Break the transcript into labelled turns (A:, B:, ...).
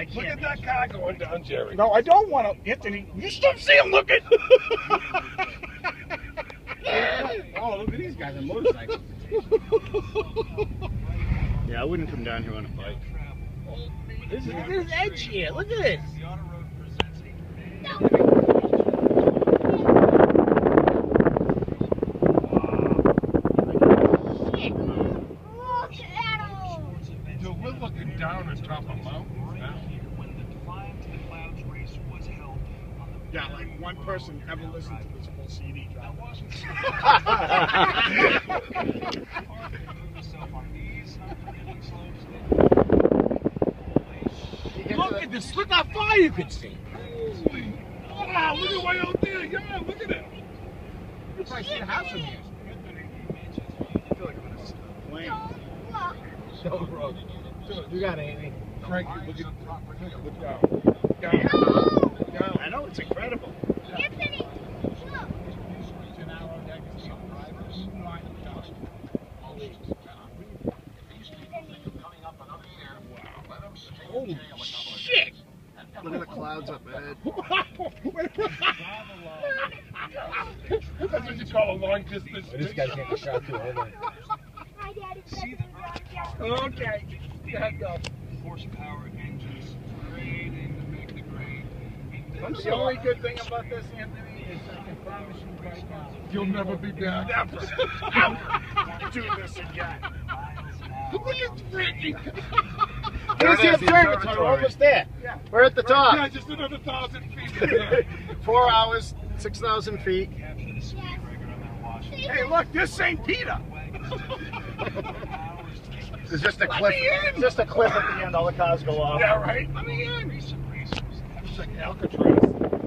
A: I
B: Look
A: can't.
B: at that car going down, Jerry.
C: No, I don't want to, Anthony. You still see him looking.
A: Oh, look at these guys on motorcycles.
D: Yeah, I wouldn't come down here on a bike.
A: This is this edge here. Look at this.
B: Dude, we're looking down on top of mountains now.
C: yeah, like one person ever listened to this full CD drop.
A: Look at this. Look how far you can see.
B: Holy, wow, look at way out there. Yeah, look at it.
C: You probably see a house from here. I feel like I'm in a plane.
A: Show road. You got it, Amy.
B: Frankie, look at look down. Down. Down.
D: I know, it's incredible.
A: Holy shit.
D: Look at the clouds up ahead.
B: That's what you call a long distance.
A: This guy's getting shot too. Hold on.
C: Okay. Yeah, go.
E: horsepower engines grade and make the grade.
C: The only good thing about this, Anthony, is I can promise you right now.
B: You'll never be back.
C: Never, ever do this again.
B: Look at Frankie.
D: Here's the observatory. We're almost there.
C: Yeah.
D: We're at the
B: Yeah,
D: top.
B: just another thousand feet.
D: Four hours, 6,000 feet.
C: Hey, look, this St. Peter.
D: There's just a cliff. Just a cliff at the end. All the cars go off.
C: Yeah, right? Let me in.
B: It's like Alcatraz.